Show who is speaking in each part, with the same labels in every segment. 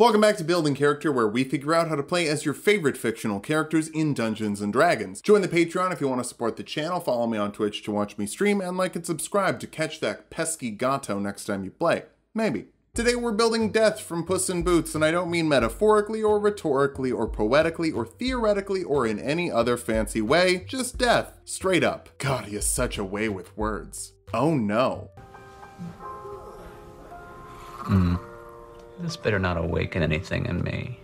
Speaker 1: Welcome back to Building Character, where we figure out how to play as your favorite fictional characters in Dungeons & Dragons. Join the Patreon if you want to support the channel, follow me on Twitch to watch me stream, and like and subscribe to catch that pesky gato next time you play. Maybe. Today we're building death from Puss in Boots, and I don't mean metaphorically or rhetorically or poetically or theoretically or in any other fancy way, just death, straight up. God, he has such a way with words. Oh no.
Speaker 2: This better not awaken anything in me.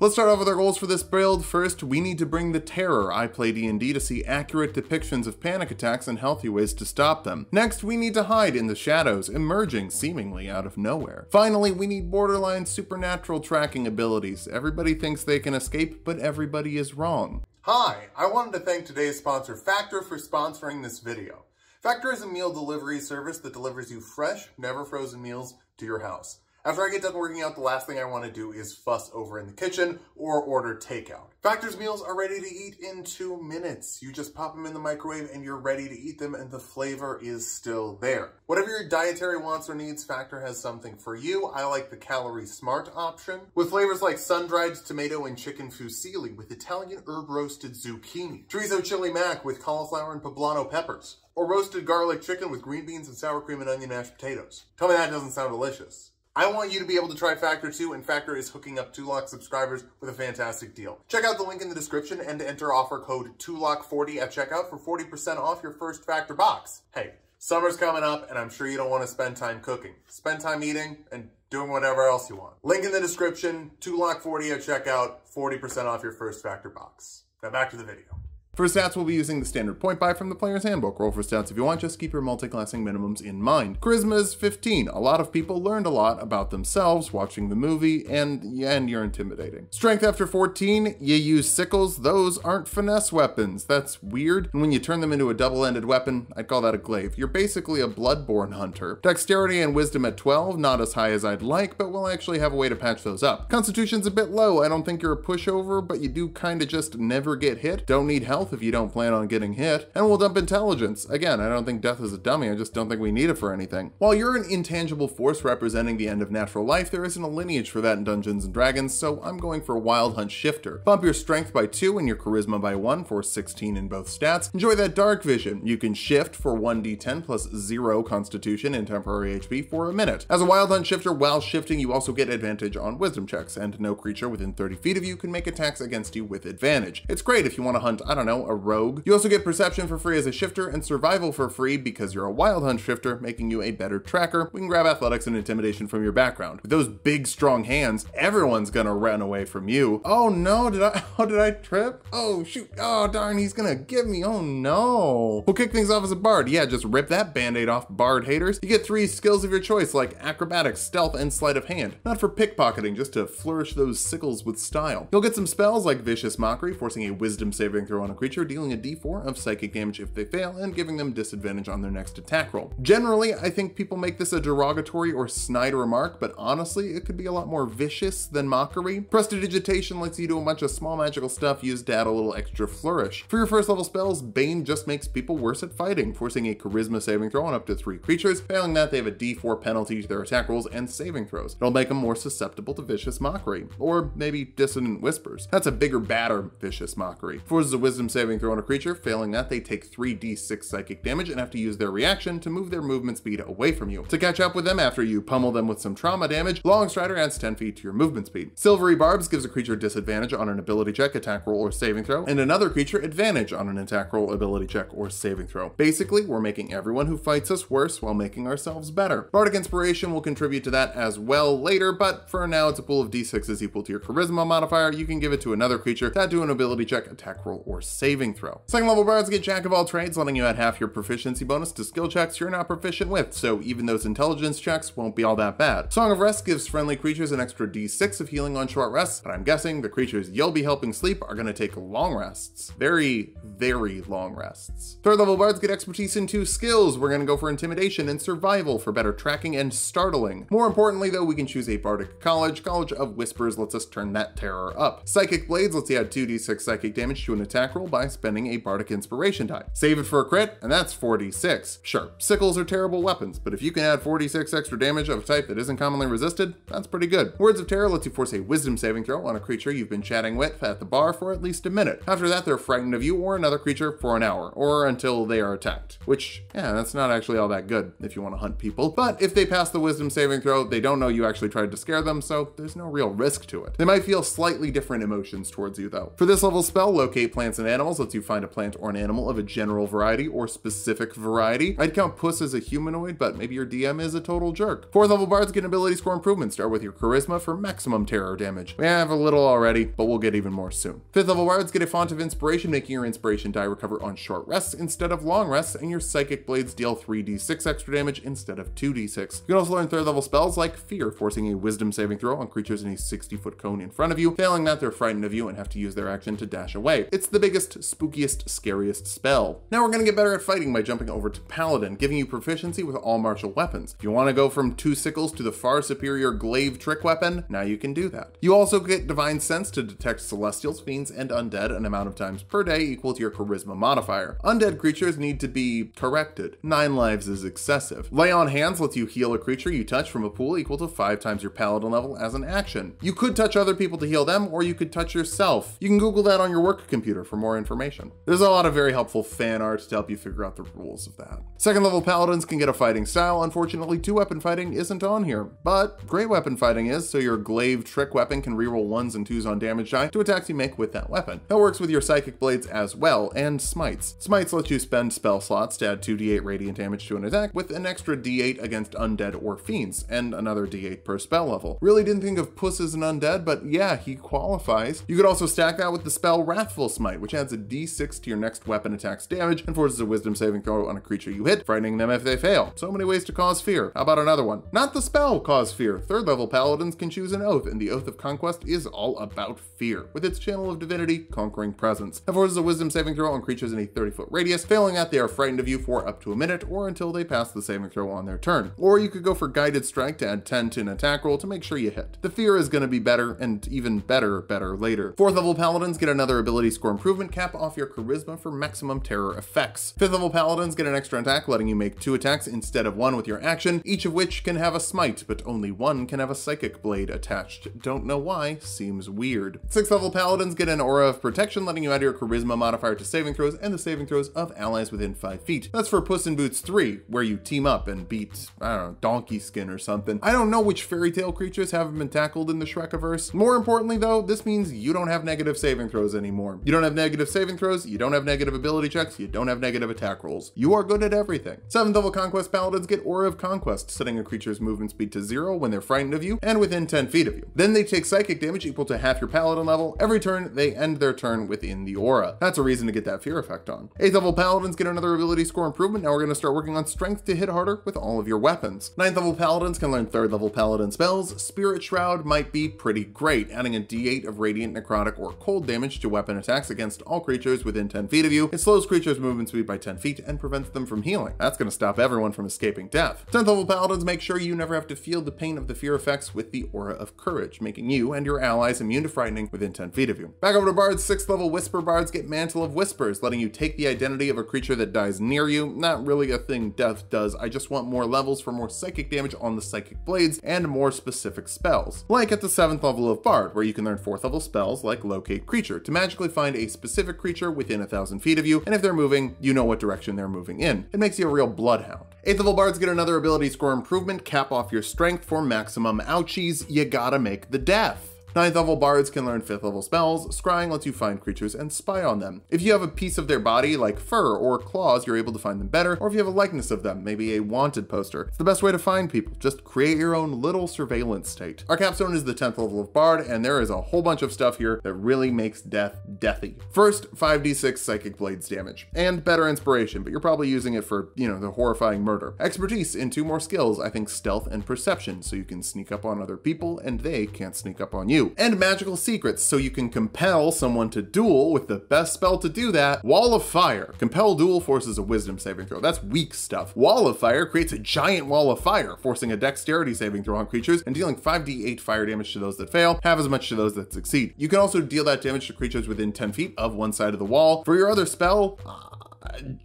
Speaker 1: Let's start off with our goals for this build. First, we need to bring the terror. I play D&D to see accurate depictions of panic attacks and healthy ways to stop them. Next, we need to hide in the shadows, emerging seemingly out of nowhere. Finally, we need borderline supernatural tracking abilities. Everybody thinks they can escape, but everybody is wrong. Hi, I wanted to thank today's sponsor Factor for sponsoring this video. Factor is a meal delivery service that delivers you fresh, never frozen meals to your house. After I get done working out, the last thing I want to do is fuss over in the kitchen or order takeout. Factor's meals are ready to eat in two minutes. You just pop them in the microwave and you're ready to eat them and the flavor is still there. Whatever your dietary wants or needs, Factor has something for you. I like the Calorie Smart option with flavors like sun-dried tomato and chicken fusilli with Italian herb roasted zucchini, chorizo chili mac with cauliflower and poblano peppers, or roasted garlic chicken with green beans and sour cream and onion mashed potatoes. Tell me that doesn't sound delicious. I want you to be able to try Factor too, and Factor is hooking up Tulok subscribers with a fantastic deal. Check out the link in the description and enter offer code TULOK40 at checkout for 40% off your first Factor box. Hey, summer's coming up, and I'm sure you don't want to spend time cooking. Spend time eating and doing whatever else you want. Link in the description, TULOK40 at checkout, 40% off your first Factor box. Now back to the video. For stats, we'll be using the standard point buy from the player's handbook. Roll for stats if you want, just keep your multi-classing minimums in mind. Charisma is 15. A lot of people learned a lot about themselves watching the movie, and, and you're intimidating. Strength after 14, you use sickles. Those aren't finesse weapons. That's weird. And when you turn them into a double-ended weapon, I'd call that a glaive. You're basically a bloodborne hunter. Dexterity and wisdom at 12, not as high as I'd like, but we'll actually have a way to patch those up. Constitution's a bit low. I don't think you're a pushover, but you do kind of just never get hit. Don't need help if you don't plan on getting hit, and we'll dump intelligence. Again, I don't think death is a dummy, I just don't think we need it for anything. While you're an intangible force representing the end of natural life, there isn't a lineage for that in Dungeons & Dragons, so I'm going for Wild Hunt Shifter. Bump your strength by 2 and your charisma by 1 for 16 in both stats. Enjoy that dark vision. You can shift for 1d10 plus 0 constitution and temporary HP for a minute. As a Wild Hunt Shifter, while shifting, you also get advantage on wisdom checks, and no creature within 30 feet of you can make attacks against you with advantage. It's great if you want to hunt, I don't know, know, a rogue. You also get perception for free as a shifter and survival for free because you're a wild hunt shifter, making you a better tracker. We can grab athletics and intimidation from your background. With those big, strong hands, everyone's gonna run away from you. Oh no, did I, oh, did I trip? Oh shoot, oh darn, he's gonna give me, oh no. We'll kick things off as a bard. Yeah, just rip that band-aid off, bard haters. You get three skills of your choice like acrobatics, stealth, and sleight of hand. Not for pickpocketing, just to flourish those sickles with style. You'll get some spells like Vicious Mockery, forcing a wisdom saving throw on a creature, dealing a d4 of psychic damage if they fail, and giving them disadvantage on their next attack roll. Generally, I think people make this a derogatory or snide remark, but honestly, it could be a lot more vicious than mockery. Prestidigitation lets you do a bunch of small magical stuff used to add a little extra flourish. For your first level spells, Bane just makes people worse at fighting, forcing a charisma saving throw on up to three creatures. Failing that, they have a d4 penalty to their attack rolls and saving throws. It'll make them more susceptible to vicious mockery, or maybe dissonant whispers. That's a bigger, badder vicious mockery. Forces a wisdom saving throw on a creature, failing that they take 3d6 psychic damage and have to use their reaction to move their movement speed away from you. To catch up with them after you pummel them with some trauma damage, Longstrider adds 10 feet to your movement speed. Silvery Barbs gives a creature disadvantage on an ability check, attack roll, or saving throw, and another creature advantage on an attack roll, ability check, or saving throw. Basically, we're making everyone who fights us worse while making ourselves better. Bardic Inspiration will contribute to that as well later, but for now it's a pool of d6s equal to your charisma modifier. You can give it to another creature that do an ability check, attack roll, or saving throw. Second level bards get Jack of all trades, letting you add half your proficiency bonus to skill checks you're not proficient with, so even those intelligence checks won't be all that bad. Song of Rest gives friendly creatures an extra d6 of healing on short rests, but I'm guessing the creatures you'll be helping sleep are gonna take long rests. Very, very long rests. Third level bards get expertise in two skills. We're gonna go for intimidation and survival for better tracking and startling. More importantly though, we can choose a bardic college. College of Whispers lets us turn that terror up. Psychic Blades lets you add 2d6 psychic damage to an attack roll by spending a Bardic Inspiration die. Save it for a crit, and that's 46. Sure, sickles are terrible weapons, but if you can add 46 extra damage of a type that isn't commonly resisted, that's pretty good. Words of Terror lets you force a Wisdom saving throw on a creature you've been chatting with at the bar for at least a minute. After that, they're frightened of you or another creature for an hour, or until they are attacked. Which, yeah, that's not actually all that good if you want to hunt people. But if they pass the Wisdom saving throw, they don't know you actually tried to scare them, so there's no real risk to it. They might feel slightly different emotions towards you though. For this level spell, Locate Plants and Animals lets you find a plant or an animal of a general variety or specific variety. I'd count Puss as a humanoid, but maybe your DM is a total jerk. Fourth level bards get an ability score improvement. Start with your charisma for maximum terror damage. We have a little already, but we'll get even more soon. Fifth level bards get a font of inspiration, making your inspiration die recover on short rests instead of long rests, and your psychic blades deal 3d6 extra damage instead of 2d6. You can also learn third level spells like Fear, forcing a wisdom saving throw on creatures in a 60 foot cone in front of you. Failing that, they're frightened of you and have to use their action to dash away. It's the biggest, spookiest, scariest spell. Now we're gonna get better at fighting by jumping over to Paladin, giving you proficiency with all martial weapons. If you wanna go from two sickles to the far superior glaive trick weapon, now you can do that. You also get divine sense to detect celestials, fiends, and undead an amount of times per day equal to your charisma modifier. Undead creatures need to be corrected. Nine lives is excessive. Lay on hands lets you heal a creature you touch from a pool equal to five times your paladin level as an action. You could touch other people to heal them, or you could touch yourself. You can Google that on your work computer for more information. There's a lot of very helpful fan art to help you figure out the rules of that. Second level paladins can get a fighting style. Unfortunately, two weapon fighting isn't on here, but great weapon fighting is, so your glaive trick weapon can reroll ones and twos on damage die to attacks you make with that weapon. That works with your psychic blades as well, and smites. Smites let you spend spell slots to add 2d8 radiant damage to an attack with an extra d8 against undead or fiends, and another d8 per spell level. Really didn't think of Puss as an undead, but yeah, he qualifies. You could also stack that with the spell Wrathful Smite, which adds a d6 to your next weapon attack's damage and forces a wisdom saving throw on a creature you hit, frightening them if they fail. So many ways to cause fear. How about another one? Not the spell cause fear. Third level paladins can choose an oath, and the Oath of Conquest is all about fear, with its channel of divinity conquering presence. It forces a wisdom saving throw on creatures in a 30 foot radius, failing that they are frightened of you for up to a minute or until they pass the saving throw on their turn. Or you could go for guided strike to add 10 to an attack roll to make sure you hit. The fear is going to be better and even better better later. Fourth level paladins get another ability score improvement cap off your charisma for maximum terror effects. Fifth level paladins get an extra attack letting you make two attacks instead of one with your action, each of which can have a smite, but only one can have a psychic blade attached. Don't know why, seems weird. Sixth level paladins get an aura of protection letting you add your charisma modifier to saving throws and the saving throws of allies within 5 feet. That's for Puss in Boots 3, where you team up and beat, I don't know, donkey skin or something. I don't know which fairy tale creatures haven't been tackled in the Shrekiverse. More importantly though, this means you don't have negative saving throws anymore. You don't have negative saving throws, you don't have negative ability checks, you don't have negative attack rolls. You are good at everything. 7th level Conquest Paladins get Aura of Conquest, setting a creature's movement speed to zero when they're frightened of you and within 10 feet of you. Then they take psychic damage equal to half your paladin level. Every turn, they end their turn within the aura. That's a reason to get that fear effect on. 8th level Paladins get another ability score improvement. Now we're going to start working on strength to hit harder with all of your weapons. 9th level Paladins can learn 3rd level Paladin spells. Spirit Shroud might be pretty great, adding a d8 of radiant, necrotic, or cold damage to weapon attacks against creatures within 10 feet of you. It slows creatures' movement speed by 10 feet and prevents them from healing. That's going to stop everyone from escaping death. 10th level Paladins make sure you never have to feel the pain of the fear effects with the Aura of Courage, making you and your allies immune to frightening within 10 feet of you. Back over to Bards, 6th level Whisper Bards get Mantle of Whispers, letting you take the identity of a creature that dies near you. Not really a thing death does, I just want more levels for more psychic damage on the psychic blades and more specific spells. Like at the 7th level of Bard, where you can learn 4th level spells like Locate Creature to magically find a specific creature within a thousand feet of you, and if they're moving, you know what direction they're moving in. It makes you a real bloodhound. 8th level bards get another ability score improvement, cap off your strength for maximum ouchies, you gotta make the death. 9th level bards can learn 5th level spells. Scrying lets you find creatures and spy on them. If you have a piece of their body, like fur or claws, you're able to find them better, or if you have a likeness of them, maybe a wanted poster. It's the best way to find people. Just create your own little surveillance state. Our capstone is the 10th level of bard, and there is a whole bunch of stuff here that really makes death deathy. First, 5d6 psychic blades damage, and better inspiration, but you're probably using it for, you know, the horrifying murder. Expertise in two more skills, I think stealth and perception, so you can sneak up on other people and they can't sneak up on you. And magical secrets, so you can compel someone to duel with the best spell to do that, Wall of Fire. Compel duel forces a wisdom saving throw. That's weak stuff. Wall of Fire creates a giant wall of fire, forcing a dexterity saving throw on creatures and dealing 5d8 fire damage to those that fail, half as much to those that succeed. You can also deal that damage to creatures within 10 feet of one side of the wall. For your other spell, ah,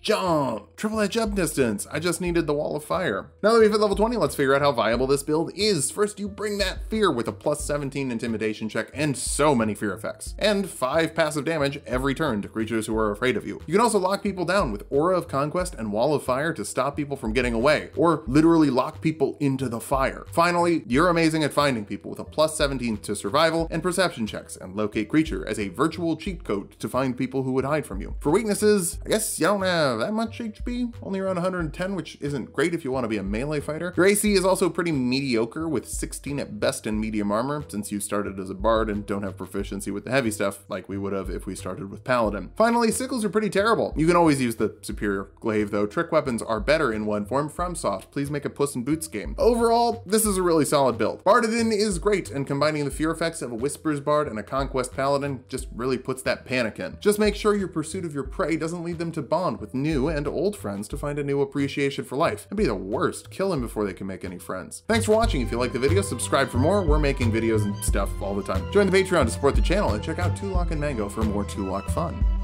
Speaker 1: jump, triple that jump distance. I just needed the wall of fire. Now that we've hit level 20, let's figure out how viable this build is. First, you bring that fear with a plus 17 intimidation check and so many fear effects, and five passive damage every turn to creatures who are afraid of you. You can also lock people down with Aura of Conquest and Wall of Fire to stop people from getting away, or literally lock people into the fire. Finally, you're amazing at finding people with a plus 17 to survival and perception checks, and locate creature as a virtual cheat code to find people who would hide from you. For weaknesses, I guess you don't have that much HP, only around 110, which isn't great if you want to be a melee fighter. Your AC is also pretty mediocre with 16 at best in medium armor, since you started as a bard and don't have proficiency with the heavy stuff like we would have if we started with paladin. Finally, sickles are pretty terrible. You can always use the superior glaive though. Trick weapons are better in one form FromSoft. Please make a Puss in Boots game. Overall, this is a really solid build. Bardadin is great, and combining the fear effects of a Whispers Bard and a Conquest Paladin just really puts that panic in. Just make sure your pursuit of your prey doesn't lead them to bond with new and old friends to find a new appreciation for life. It'd be the worst. Kill them before they can make any friends. Thanks for watching. If you like the video, subscribe for more. We're making videos and stuff all the time. Join the Patreon to support the channel and check out Tulok and Mango for more Tulok fun.